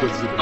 Cause it